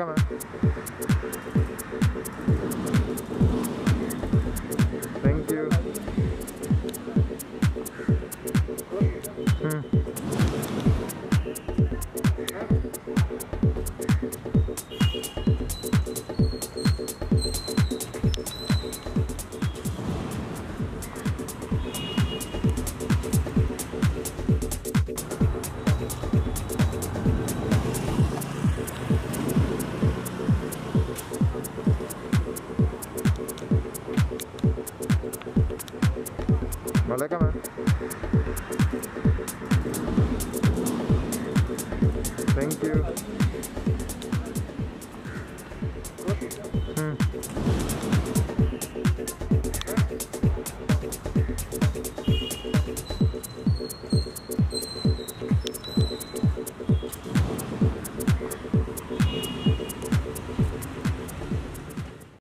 Cámara. Thank you. Hmm. Maleckame. Thank you.